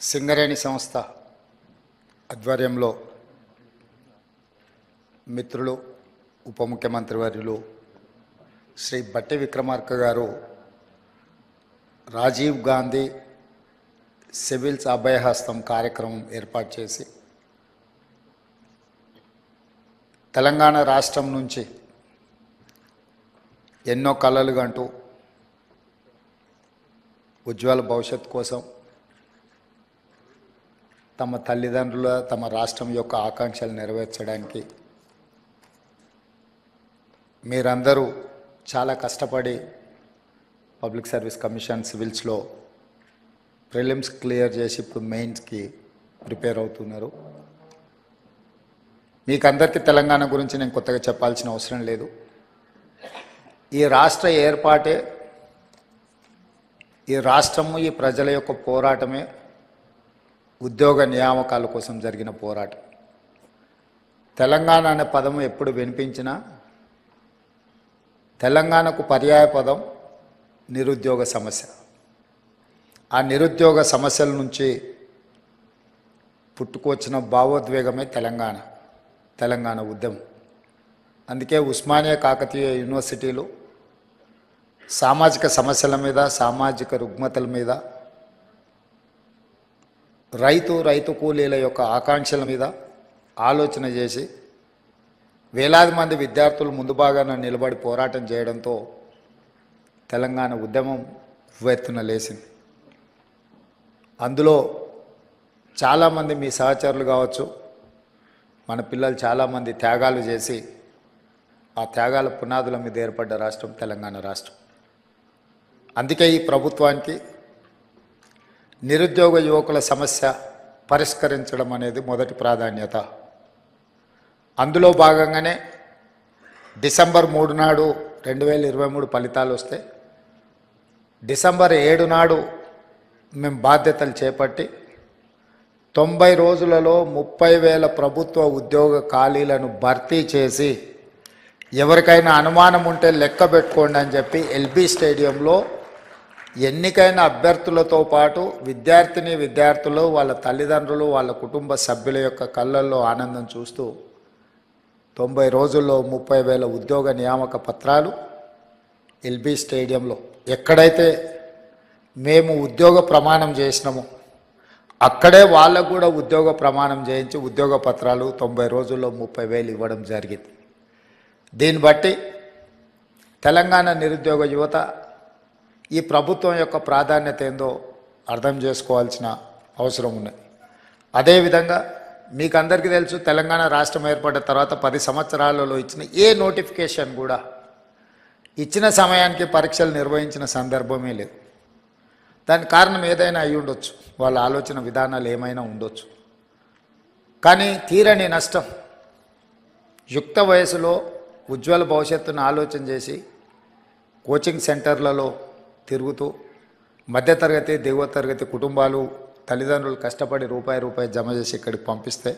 సింగరేణి సంస్థ ఆధ్వర్యంలో మిత్రులు ఉప ముఖ్యమంత్రి వర్యులు శ్రీ బట్టి విక్రమార్క గారు రాజీవ్ గాంధీ సివిల్స్ అభయహస్తం కార్యక్రమం ఏర్పాటు చేసి తెలంగాణ రాష్ట్రం నుంచి ఎన్నో కళలు అంటూ ఉజ్వల భవిష్యత్ కోసం తమ తల్లిదండ్రుల తమ రాష్ట్రం యొక్క ఆకాంక్షలు నెరవేర్చడానికి మీరందరూ చాలా కష్టపడి పబ్లిక్ సర్వీస్ కమిషన్ సివిల్స్లో ప్రిలిమ్స్ క్లియర్ చేసి ఇప్పుడు మెయిన్స్కి ప్రిపేర్ అవుతున్నారు. మీకు అందరికీ తెలంగాణ గురించి నేను కొత్తగా చెప్పాల్సిన అవసరం లేదు. ఈ రాష్ట్ర ఏర్పాటే ఈ రాష్ట్రము ఈ ప్రజల యొక్క పోరాటమే ఉద్యోగ నియామకాల కోసం జరిగిన పోరాటం. తెలంగాణ అనే పదం ఎప్పుడు వినిపించినా తెలంగాణకు పర్యాయ పదం నిరుద్యోగ సమస్య. ఆ నిరుద్యోగ సమస్యల నుంచి పుట్టుకొచ్చిన భావోద్వేగమే తెలంగాణ తెలంగాణ ఉద్యమం. అందుకే ఉస్మానియా కాకతీయ యూనివర్సిటీలు సామాజిక సమస్యల మీద సామాజిక రుగ్మతల మీద రైతు రైతు కూలీల యొక్క ఆకాంక్షల మీద ఆలోచన చేసి వేలాది మంది విద్యార్థులు ముందు భాగాన నిలబడి పోరాటం చేయడంతో తెలంగాణ ఉద్యమం ఉవ్వెత్తున లేచింది. అందులో చాలామంది మీ సహచరులు కావచ్చు మన పిల్లలు చాలామంది త్యాగాలు చేసి ఆ త్యాగాల పునాదుల మీద ఏర్పడ్డ రాష్ట్రం తెలంగాణ రాష్ట్రం. అందుకే ఈ ప్రభుత్వానికి నిరుద్యోగ యువకుల సమస్య పరిష్కరించడం అనేది మొదటి ప్రాధాన్యత. అందులో భాగంగానే డిసెంబర్ మూడు నాడు రెండు వేల ఇరవై మూడు ఫలితాలు వస్తే డిసెంబర్ ఏడు నాడు మేము బాధ్యతలు చేపట్టి తొంభై రోజులలో ముప్పై వేల ప్రభుత్వ ఉద్యోగ ఖాళీలను భర్తీ చేసి ఎవరికైనా అనుమానం ఉంటే లెక్క పెట్టుకోండి అని చెప్పి ఎల్బీ స్టేడియంలో ఎన్నికైన అభ్యర్థులతో పాటు విద్యార్థిని విద్యార్థులు వాళ్ళ తల్లిదండ్రులు వాళ్ళ కుటుంబ సభ్యుల యొక్క కళ్ళల్లో ఆనందం చూస్తూ తొంభై రోజుల్లో ముప్పై వేల ఉద్యోగ నియామక పత్రాలు ఎల్బీ స్టేడియంలో ఎక్కడైతే మేము ఉద్యోగ ప్రమాణం చేసినామో అక్కడే వాళ్ళకు కూడా ఉద్యోగ ప్రమాణం చేయించి ఉద్యోగ పత్రాలు తొంభై రోజుల్లో ముప్పై వేలు ఇవ్వడం జరిగింది. దీన్ని బట్టి తెలంగాణ నిరుద్యోగ యువత ఈ ప్రభుత్వం యొక్క ప్రాధాన్యత ఏందో అర్థం చేసుకోవాల్సిన అవసరం ఉన్నది. అదేవిధంగా మీకు అందరికీ తెలుసు తెలంగాణ రాష్ట్రం ఏర్పడిన తర్వాత పది సంవత్సరాలలో ఇచ్చిన ఏ నోటిఫికేషన్ కూడా ఇచ్చిన సమయానికి పరీక్షలు నిర్వహించిన సందర్భమే లేదు. దానికి కారణం ఏదైనా అయి ఉండొచ్చు వాళ్ళ ఆలోచన విధానాలు ఏమైనా ఉండొచ్చు. కానీ తీరని నష్టం యుక్త వయసులో ఉజ్వల భవిష్యత్తును ఆలోచన చేసి కోచింగ్ సెంటర్లలో తిరుగుతూ మధ్యతరగతి దిగువ తరగతి కుటుంబాలు తల్లిదండ్రులు కష్టపడి రూపాయి రూపాయి జమ చేసి ఇక్కడికి పంపిస్తే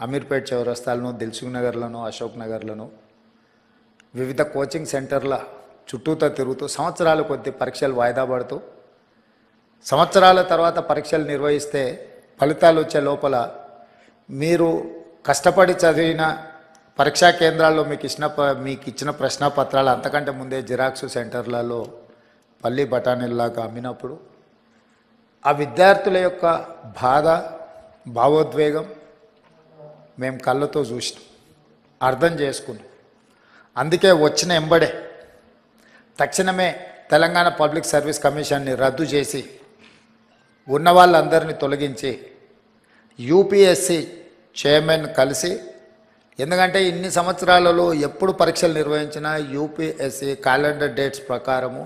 అమీర్పేట్ చౌరస్తాలను దిల్సుఖ్ నగర్లను అశోక్ నగర్లను వివిధ కోచింగ్ సెంటర్ల చుట్టూతో తిరుగుతూ సంవత్సరాల కొద్ది పరీక్షలు వాయిదా పడుతూ సంవత్సరాల తర్వాత పరీక్షలు నిర్వహిస్తే ఫలితాలు వచ్చే లోపల మీరు కష్టపడి చదివిన పరీక్షా కేంద్రాల్లో మీకు ఇచ్చిన ప- మీకు ఇచ్చిన ప్రశ్న పత్రాలు అంతకంటే ముందే జిరాక్స్ సెంటర్లలో పల్లి బఠానీల్లాగా అమ్మినప్పుడు ఆ విద్యార్థుల యొక్క బాధ భావోద్వేగం మేము కళ్ళతో చూసినాం. అర్థం చేసుకున్నాం. అందుకే వచ్చిన ఎంబడే తక్షణమే తెలంగాణ పబ్లిక్ సర్వీస్ కమిషన్ని రద్దు చేసి ఉన్న వాళ్ళందరినీ తొలగించి యూపీఎస్సి చైర్మన్ కలిసి ఎందుకంటే ఇన్ని సంవత్సరాలలో ఎప్పుడు పరీక్షలు నిర్వహించినా యూపీఎస్సి క్యాలెండర్ డేట్స్ ప్రకారము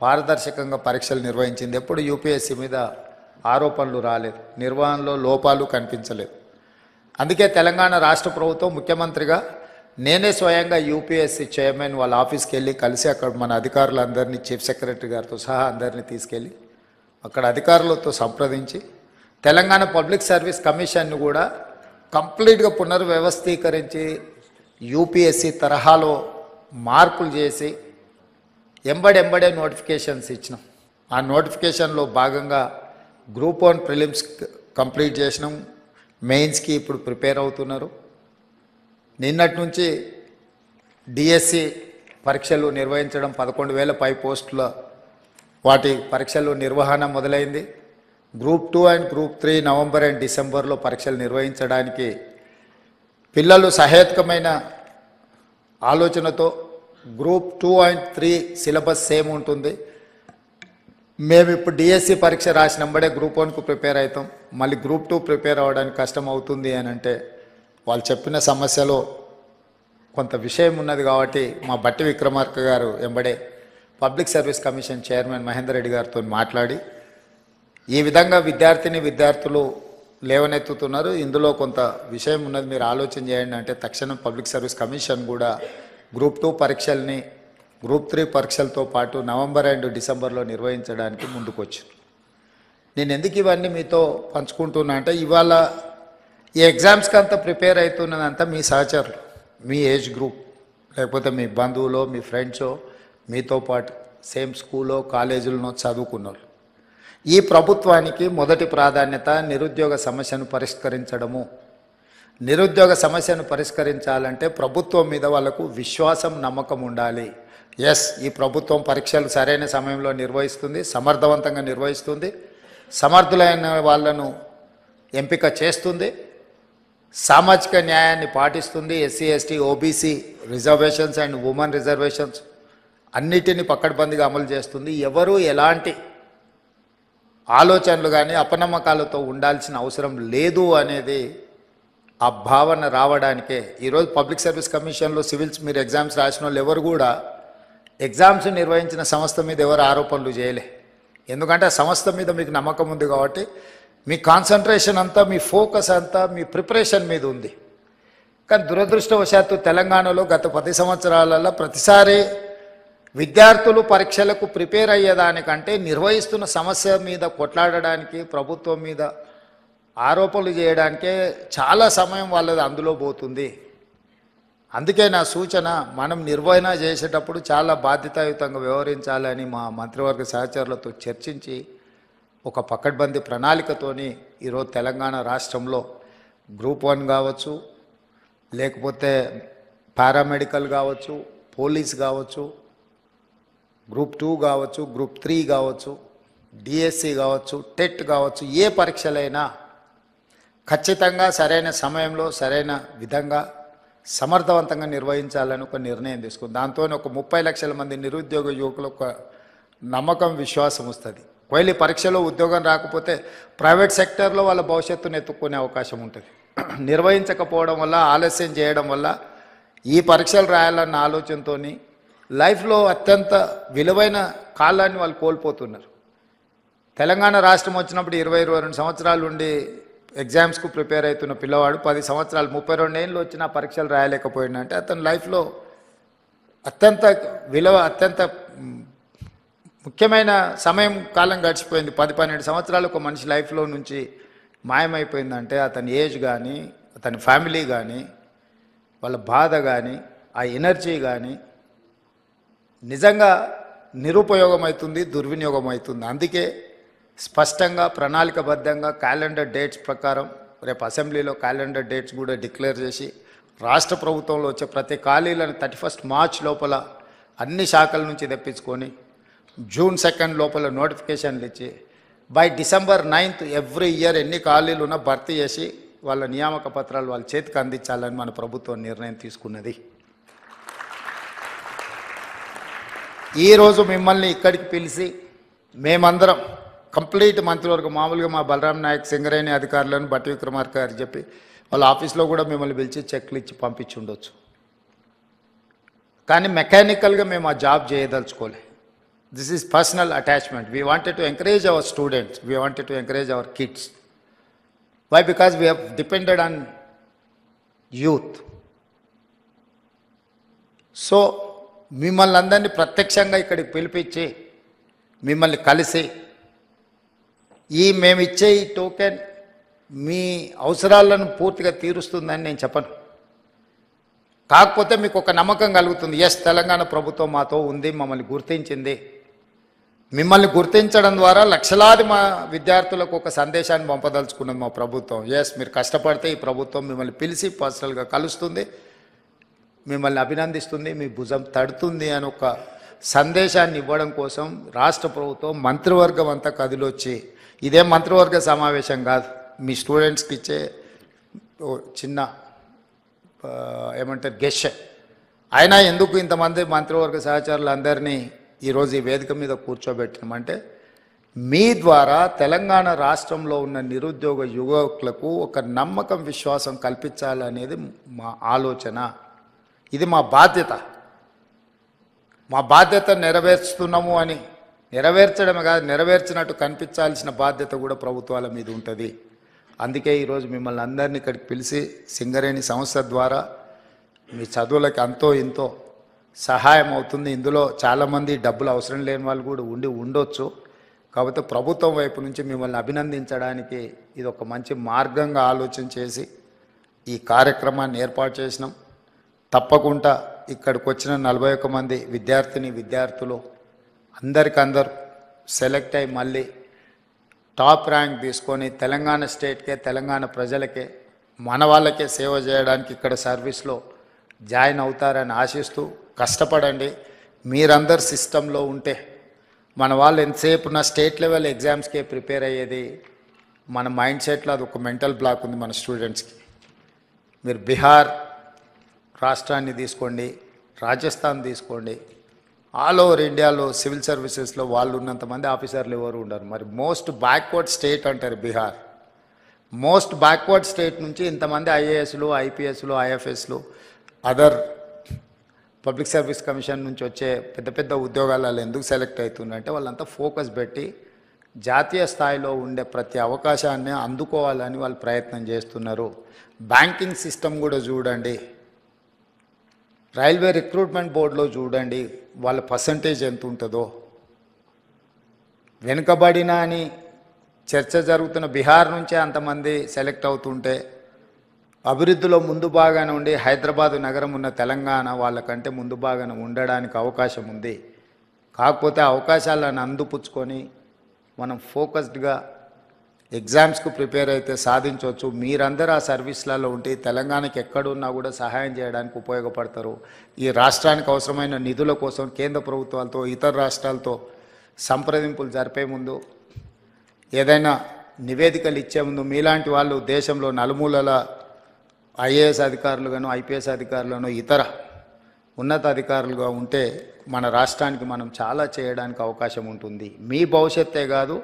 పారదర్శకంగా పరీక్షలు నిర్వహించింది. ఎప్పుడు యూపీఎస్సీ మీద ఆరోపణలు రాలేదు. నిర్వహణలో లోపాలు కనిపించలేదు. అందుకే తెలంగాణ రాష్ట్ర ప్రభుత్వం ముఖ్యమంత్రిగా నేనే స్వయంగా యూపీఎస్సీ చైర్మన్ వాళ్ళ ఆఫీస్కి వెళ్ళి కలిసి అక్కడ మన అధికారులందరినీ చీఫ్ సెక్రటరీ గారితో సహా అందరినీ తీసుకెళ్ళి అక్కడ అధికారులతో సంప్రదించి తెలంగాణ పబ్లిక్ సర్వీస్ కమిషన్ను కూడా కంప్లీట్గా పునర్వ్యవస్థీకరించి యూపీఎస్సీ తరహాలో మార్పులు చేసి ఎంబడెంబడే నోటిఫికేషన్స్ ఇచ్చినాం. ఆ నోటిఫికేషన్లో భాగంగా గ్రూప్ వన్ ప్రిలిమ్స్ కంప్లీట్ చేసినాం. మెయిన్స్కి ఇప్పుడు ప్రిపేర్ అవుతున్నారు. నిన్నటి నుంచి డిఎస్సి పరీక్షలు నిర్వహించడం పదకొండు వేల పై పోస్టుల వాటి పరీక్షలు నిర్వహణ మొదలైంది. Group two and group three November and డిసెంబర్లో పరీక్షలు నిర్వహించడానికి పిల్లలు సహేతుకమైన ఆలోచనతో group two and three syllabus same ఉంటుంది. మేము ఇప్పుడు డిఎస్సి పరీక్ష రాసినంబడే గ్రూప్ వన్కు ప్రిపేర్ అవుతాం. మళ్ళీ గ్రూప్ టూ ప్రిపేర్ అవ్వడానికి కష్టం అవుతుంది అని అంటే వాళ్ళు చెప్పిన సమస్యలో కొంత విషయం ఉన్నది కాబట్టి మా బట్టి విక్రమార్క గారు ఎంబడే public service commission chairman Mahender Reddy గారితో మాట్లాడి ఈ విధంగా విద్యార్థిని విద్యార్థులు లేవనెత్తుతున్నారు. ఇందులో కొంత విషయం ఉన్నది మీరు ఆలోచన చేయండి అంటే తక్షణం పబ్లిక్ సర్వీస్ కమిషన్ కూడా గ్రూప్ టూ పరీక్షల్ని గ్రూప్ త్రీ పరీక్షలతో పాటు నవంబర్ అండ్ డిసెంబర్లో నిర్వహించడానికి ముందుకొచ్చింది నేను ఎందుకు ఇవన్నీ మీతో పంచుకుంటున్నా అంటే ఇవాళ ఈ ఎగ్జామ్స్కి అంతా ప్రిపేర్ అవుతున్నదంతా మీ సహచరులు మీ ఏజ్ గ్రూప్ లేకపోతే మీ బంధువులో మీ ఫ్రెండ్సో మీతో పాటు సేమ్ స్కూలో కాలేజీలోనో చదువుకున్నారు ఈ ప్రభుత్వానికి మొదటి ప్రాధాన్యత నిరుద్యోగ సమస్యను పరిష్కరించడము. నిరుద్యోగ సమస్యను పరిష్కరించాలంటే ప్రభుత్వం మీద వాళ్ళకు విశ్వాసం నమ్మకం ఉండాలి. ఎస్ ఈ ప్రభుత్వం పరీక్షలు సరైన సమయంలో నిర్వహిస్తుంది సమర్థవంతంగా నిర్వహిస్తుంది. సమర్థులైన వాళ్ళను ఎంపిక చేస్తుంది. సామాజిక న్యాయాన్ని పాటిస్తుంది. SC ST OBC reservations and women reservations అన్నిటిని పక్కడబందిగా అమలు చేస్తుంది. ఎవరు ఎలాంటి ఆలోచనలు కానీ అపనమ్మకాలతో ఉండాల్సిన అవసరం లేదు అనేది ఆ భావన రావడానికే. ఈరోజు పబ్లిక్ సర్వీస్ కమిషన్లో సివిల్స్ మీరు ఎగ్జామ్స్ రాసిన వాళ్ళు ఎవరు కూడా ఎగ్జామ్స్ నిర్వహించిన సంస్థ మీద ఎవరు ఆరోపణలు చేయలే. ఎందుకంటే ఆ సంస్థ మీద మీకు నమ్మకం ఉంది కాబట్టి మీ కాన్సన్ట్రేషన్ అంతా మీ ఫోకస్ అంతా మీ ప్రిపరేషన్ మీద ఉంది. కానీ దురదృష్టవశాత్తు తెలంగాణలో గత పది సంవత్సరాలలో ప్రతిసారి విద్యార్థులు పరీక్షలకు ప్రిపేర్ అయ్యేదానికంటే నిర్వహిస్తున్న సమస్య మీద కొట్లాడడానికి ప్రభుత్వం మీద ఆరోపణలు చేయడానికే చాలా సమయం వాళ్ళది అందులో పోతుంది. అందుకే నా సూచన మనం నిర్వహణ చేసేటప్పుడు చాలా బాధ్యతాయుతంగా వ్యవహరించాలని మా మంత్రివర్గ సహచరులతో చర్చించి ఒక పకడ్బందీ ప్రణాళికతోని ఈరోజు తెలంగాణ రాష్ట్రంలో గ్రూప్ వన్ కావచ్చు లేకపోతే పారామెడికల్ కావచ్చు పోలీస్ కావచ్చు గ్రూప్ టూ కావచ్చు గ్రూప్ త్రీ కావచ్చు డిఎస్సి కావచ్చు టెట్ కావచ్చు ఏ పరీక్షలైనా ఖచ్చితంగా సరైన సమయంలో సరైన విధంగా సమర్థవంతంగా నిర్వహించాలని ఒక నిర్ణయం తీసుకుంది. దాంతో ఒక ముప్పై లక్షల మంది నిరుద్యోగ యువకులకు ఒక నమ్మకం విశ్వాసం వస్తుంది. ఒకవేళ పరీక్షలో ఉద్యోగం రాకపోతే ప్రైవేట్ సెక్టర్లో వాళ్ళ భవిష్యత్తును ఎత్తుక్కునే అవకాశం ఉంటుంది. నిర్వహించకపోవడం వల్ల ఆలస్యం చేయడం వల్ల ఈ పరీక్షలు రాయాలన్న ఆలోచనతోని లైఫ్లో అత్యంత విలువైన కాలాన్ని వాళ్ళు కోల్పోతున్నారు. తెలంగాణ రాష్ట్రం వచ్చినప్పుడు ఇరవై ఇరవై రెండు సంవత్సరాలు ఉండి ఎగ్జామ్స్కు ప్రిపేర్ అవుతున్న పిల్లవాడు పది సంవత్సరాలు ముప్పై రెండు ఏళ్ళు వచ్చిన పరీక్షలు రాయలేకపోయినంటే అతని లైఫ్లో అత్యంత విలువ అత్యంత ముఖ్యమైన సమయం కాలం గడిచిపోయింది. పది పన్నెండు సంవత్సరాలు ఒక మనిషి లైఫ్లో నుంచి మాయమైపోయిందంటే అతని ఏజ్ కానీ అతని ఫ్యామిలీ కానీ వాళ్ళ బాధ కానీ ఆ ఎనర్జీ కానీ నిజంగా నిరుపయోగం అవుతుంది దుర్వినియోగం అవుతుంది అందుకే స్పష్టంగా ప్రణాళికబద్ధంగా క్యాలెండర్ డేట్స్ ప్రకారం రేపు అసెంబ్లీలో క్యాలెండర్ డేట్స్ కూడా డిక్లేర్ చేసి రాష్ట్ర ప్రభుత్వంలో వచ్చే ప్రతి ఖాళీలను థర్టీ ఫస్ట్ మార్చ్ లోపల అన్ని శాఖల నుంచి తెప్పించుకొని జూన్ సెకండ్ లోపల నోటిఫికేషన్లు ఇచ్చి by December ninth every year ఎన్ని ఖాళీలు ఉన్నా భర్తీ చేసి వాళ్ళ నియామక పత్రాలు వాళ్ళ చేతికి అందించాలని మన ప్రభుత్వం నిర్ణయం తీసుకున్నది. ఈరోజు మిమ్మల్ని ఇక్కడికి పిలిచి మేమందరం కంప్లీట్ మంత్రివర్గం మామూలుగా మా బలరాం నాయక్ సింగరేణి అధికారులను బట్టి విక్రమార్క గారు చెప్పి వాళ్ళ ఆఫీస్లో కూడా మిమ్మల్ని పిలిచి చెక్లు ఇచ్చి పంపించి ఉండొచ్చు కానీ మెకానికల్గా మేము ఆ job చేయదలుచుకోలే. This is personal attachment we wanted to encourage our students we wanted to encourage our kids why because we have depended on youth so మిమ్మల్ని అందరినీ ప్రత్యక్షంగా ఇక్కడికి పిలిపించి మిమ్మల్ని కలిసి ఈ మేము ఇచ్చే ఈ టోకెన్ మీ అవసరాలను పూర్తిగా తీరుస్తుందని నేను చెప్పను. కాకపోతే మీకు ఒక నమ్మకం కలుగుతుంది. ఎస్ తెలంగాణ ప్రభుత్వం మాతో ఉంది మమ్మల్ని గుర్తించింది. మిమ్మల్ని గుర్తించడం ద్వారా లక్షలాది మా విద్యార్థులకు ఒక సందేశాన్ని పంపదలుచుకున్నది మా ప్రభుత్వం. ఎస్ మీరు కష్టపడితే ఈ ప్రభుత్వం మిమ్మల్ని పిలిచి పర్సనల్గా కలుస్తుంది మిమ్మల్ని అభినందిస్తుంది మీ భుజం తడుతుంది అని ఒక సందేశాన్ని ఇవ్వడం కోసం రాష్ట్ర ప్రభుత్వం మంత్రివర్గం అంతా కదిలొచ్చి ఇదే మంత్రివర్గ సమావేశం కాదు మీ స్టూడెంట్స్కి ఇచ్చే చిన్న ఏమంటారు గెష్. అయినా ఎందుకు ఇంతమంది మంత్రివర్గ సహచరులందరినీ ఈరోజు ఈ వేదిక మీద కూర్చోబెట్టినామంటే మీ ద్వారా తెలంగాణ రాష్ట్రంలో ఉన్న నిరుద్యోగ యువకులకు ఒక నమ్మకం విశ్వాసం కల్పించాలనేది మా ఆలోచన. ఇది మా బాధ్యత. మా బాధ్యత నెరవేర్చుతున్నాము అని నెరవేర్చడమే కాదు నెరవేర్చినట్టు కనిపించాల్సిన బాధ్యత కూడా ప్రభుత్వాల మీద ఉంటుంది. అందుకే ఈరోజు మిమ్మల్ని అందరినీ ఇక్కడికి పిలిచి సింగరేణి సంస్థ ద్వారా మీ చదువులకు అంతో ఇంతో సహాయం అవుతుంది. ఇందులో చాలామంది డబ్బులు అవసరం లేని వాళ్ళు కూడా ఉండి ఉండొచ్చు. కాకపోతే ప్రభుత్వం వైపు నుంచి మిమ్మల్ని అభినందించడానికి ఇది ఒక మంచి మార్గంగా ఆలోచన చేసి ఈ కార్యక్రమాన్ని ఏర్పాటు చేసినాం. తప్పకుండా ఇక్కడికి వచ్చిన నలభై ఒక్క మంది విద్యార్థిని విద్యార్థులు అందరికందరూ సెలెక్ట్ అయి మళ్ళీ టాప్ ర్యాంక్ తీసుకొని తెలంగాణ స్టేట్కే తెలంగాణ ప్రజలకే మన వాళ్ళకే సేవ చేయడానికి ఇక్కడ సర్వీస్లో జాయిన్ అవుతారని ఆశిస్తూ కష్టపడండి. మీరందరు సిస్టంలో ఉంటే మన వాళ్ళు ఎంతసేపు నా స్టేట్ లెవెల్ ఎగ్జామ్స్కే ప్రిపేర్ అయ్యేది? మన మైండ్ సెట్లో అది ఒక మెంటల్ బ్లాక్ ఉంది మన స్టూడెంట్స్కి. మీరు బీహార్ రాష్ట్రాన్ని తీసుకోండి రాజస్థాన్ తీసుకోండి. ఆల్ ఓవర్ ఇండియాలో సివిల్ సర్వీసెస్లో వాళ్ళు ఉన్నంత మంది ఆఫీసర్లు ఎవరు ఉండరు. మరి మోస్ట్ బ్యాక్వర్డ్ స్టేట్ అంటారు బీహార్. మోస్ట్ బ్యాక్వర్డ్ స్టేట్ నుంచి ఇంతమంది ఐఏఎస్లు ఐపీఎస్లు ఐఎఫ్ఎస్లు అదర్ పబ్లిక్ సర్వీస్ కమిషన్ నుంచి వచ్చే పెద్ద పెద్ద ఉద్యోగాలలో ఎందుకు సెలెక్ట్ అవుతుందంటే వాళ్ళంతా ఫోకస్ పెట్టి జాతీయ స్థాయిలో ఉండే ప్రతి అవకాశాన్ని అందుకోవాలని వాళ్ళు ప్రయత్నం చేస్తున్నారు. బ్యాంకింగ్ సిస్టమ్ కూడా చూడండి. రైల్వే రిక్రూట్మెంట్ బోర్డులో చూడండి వాళ్ళ పర్సంటేజ్ ఎంత ఉంటుందో. వెనుకబడిన అని చర్చ జరుగుతున్న బీహార్ నుంచే అంతమంది సెలెక్ట్ అవుతుంటే అభివృద్ధిలో ముందు భాగాన ఉండి హైదరాబాద్ నగరం ఉన్న తెలంగాణ వాళ్ళకంటే ముందు భాగాన ఉండడానికి అవకాశం ఉంది. కాకపోతే అవకాశాలను అందిపుచ్చుకొని మనం ఫోకస్డ్గా ఎగ్జామ్స్కు ప్రిపేర్ అయితే సాధించవచ్చు. మీరందరూ ఆ సర్వీస్లలో ఉంటే తెలంగాణకి ఎక్కడున్నా కూడా సహాయం చేయడానికి ఉపయోగపడతారు. ఈ రాష్ట్రానికి అవసరమైన నిధుల కోసం కేంద్ర ప్రభుత్వాలతో ఇతర రాష్ట్రాలతో సంప్రదింపులు జరిపే ముందు ఏదైనా నివేదికలు ఇచ్చే ముందు మీలాంటి వాళ్ళు దేశంలో నలుమూలల ఐఏఎస్ అధికారులుగాను ఐపీఎస్ అధికారులను ఇతర ఉన్నత అధికారులుగా ఉంటే మన రాష్ట్రానికి మనం చాలా చేయడానికి అవకాశం ఉంటుంది. మీ భవిష్యత్తే కాదు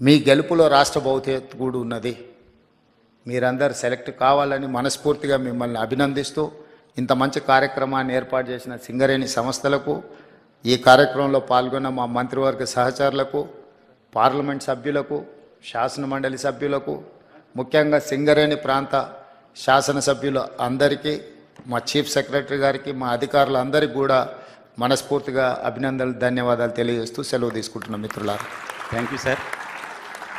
మీ గెలుపులో రాష్ట్ర భవిష్యత్తు కూడా ఉన్నది. మీరందరు సెలెక్ట్ కావాలని మనస్ఫూర్తిగా మిమ్మల్ని అభినందిస్తూ ఇంత మంచి కార్యక్రమాన్ని ఏర్పాటు చేసిన సింగరేణి సంస్థలకు ఈ కార్యక్రమంలో పాల్గొన్న మా మంత్రివర్గ సహచరులకు పార్లమెంట్ సభ్యులకు శాసన మండలి సభ్యులకు ముఖ్యంగా సింగరేణి ప్రాంత శాసనసభ్యులు అందరికీ మా చీఫ్ సెక్రటరీ గారికి మా అధికారులందరికీ కూడా మనస్ఫూర్తిగా అభినందనలు ధన్యవాదాలు తెలియజేస్తూ సెలవు తీసుకుంటున్నాం మిత్రులారా. Thank you sir.